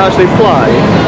actually fly?